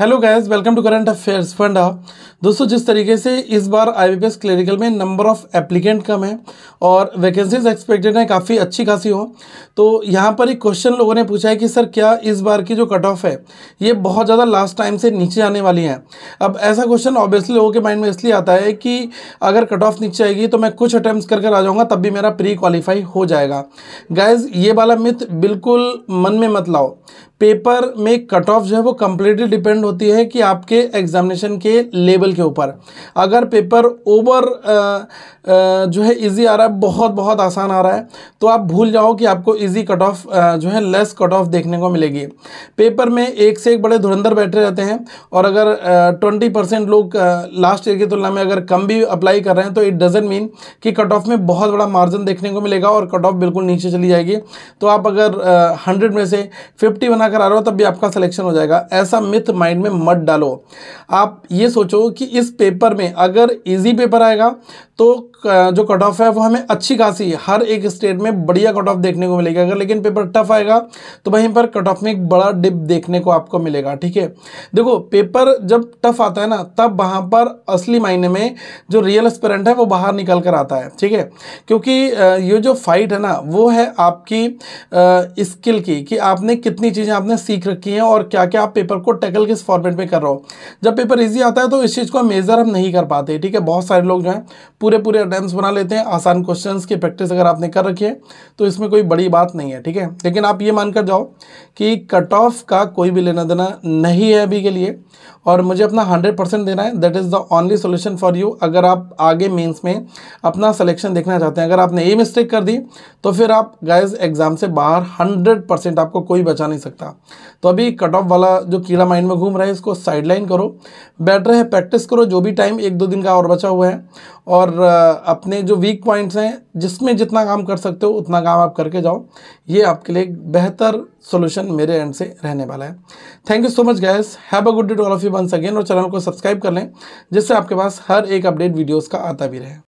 Hello guys welcome to current affairs फंडा, दोस्तों, जिस तरीके से इस बार आईबीपीएस क्लरिकल में नंबर ऑफ़ एप्लीकेंट कम है और वैकेंसीज एक्सपेक्टेड हैं, काफ़ी अच्छी खासी हो तो यहाँ पर एक क्वेश्चन लोगों ने पूछा है कि, सर, क्या इस बार की जो कट ऑफ़ है, ये बहुत ज़्यादा लास्ट टाइम से नीचे आने वाली हैं? अब ऐसा क्वेश्चन ऑब्वियसली लोगों के माइंड में इसलिए आता है कि अगर कट ऑफ़ नीचे आएगी तो मैं कुछ अटैम्प्ट कर कर आ जाऊँगा, तब भी मेरा प्री क्वालिफाई हो जाएगा। गैज़ ये वाला मिथ बिल्कुल मन में मत लाओ। पेपर में कट ऑफ़ जो है, वो कम्प्लीटली डिपेंड होती है कि आपके एग्जामिनेशन के लेवल के ऊपर। अगर पेपर ओवर जो है इजी आ रहा है, बहुत बहुत आसान आ रहा है तो आप भूल जाओ कि आपको इजी कट ऑफ़ जो है लेस कट ऑफ़ देखने को मिलेगी। पेपर में एक से एक बड़े धुरंधर बैठे रहते हैं, और अगर ट्वेंटी परसेंट लोग लास्ट ईयर की तुलना में अगर कम भी अप्लाई कर रहे हैं तो इट डजेंट मीन कि कट ऑफ़ में बहुत बड़ा मार्जिन देखने को मिलेगा और कट ऑफ़ बिल्कुल नीचे चली जाएगी। तो आप अगर हंड्रेड में से फिफ्टी बनाकर आ रहे हो, तब भी आपका सिलेक्शन हो जाएगा। ऐसा मिथ माइंड में मत डालो। आप ये सोचो कि इस पेपर में अगर इजी पेपर आएगा तो जो कट ऑफ़ है, वो हमें अच्छी खासी हर एक स्टेट में बढ़िया कट ऑफ़ देखने को मिलेगा। अगर लेकिन पेपर टफ आएगा तो वहीं पर कट ऑफ़ में एक बड़ा डिप देखने को आपको मिलेगा, ठीक है? देखो पेपर जब टफ आता है ना, तब वहाँ पर असली मायने में जो रियल एस्पेरेंट है, वो बाहर निकल कर आता है, ठीक है? क्योंकि ये जो फाइट है ना, वो है आपकी स्किल की, कि आपने कितनी चीज़ें आपने सीख रखी हैं और क्या क्या आप पेपर को टैकल किस फॉर्मेट में कर रहे हो। जब पेपर ईजी आता है तो इस चीज़ को मेज़र हम नहीं कर पाते, ठीक है? बहुत सारे लोग जो हैं पूरे पूरे अटैम्प्ट बना लेते हैं, आसान क्वेश्चन की प्रैक्टिस अगर आपने कर रखी है तो इसमें कोई बड़ी बात नहीं है, ठीक है? लेकिन आप ये मानकर जाओ कि कट ऑफ़ का कोई भी लेना देना नहीं है अभी के लिए और मुझे अपना हंड्रेड परसेंट देना है that is the only solution for you अगर आप आगे मीन्स में अपना सिलेक्शन देखना चाहते हैं, अगर आपने ये मिस्टेक कर दी तो फिर आप गाइज़ एग्ज़ाम से बाहर हंड्रेड परसेंट आपको कोई बचा नहीं सकता। तो अभी कट ऑफ़ वाला जो कीड़ा माइंड में घूम रहा है, इसको साइडलाइन करो। बेटर है प्रैक्टिस करो, जो भी टाइम एक दो दिन का और बचा हुआ है और अपने जो वीक पॉइंट्स हैं, जिसमें जितना काम कर सकते हो, उतना काम आप करके जाओ। ये आपके लिए बेहतर सोल्यूशन मेरे एंड से रहने वाला है। Thank you so much guys have a good day to all of you once again और चैनल को सब्सक्राइब कर लें, जिससे आपके पास हर एक अपडेट वीडियोज़ का आता भी रहे।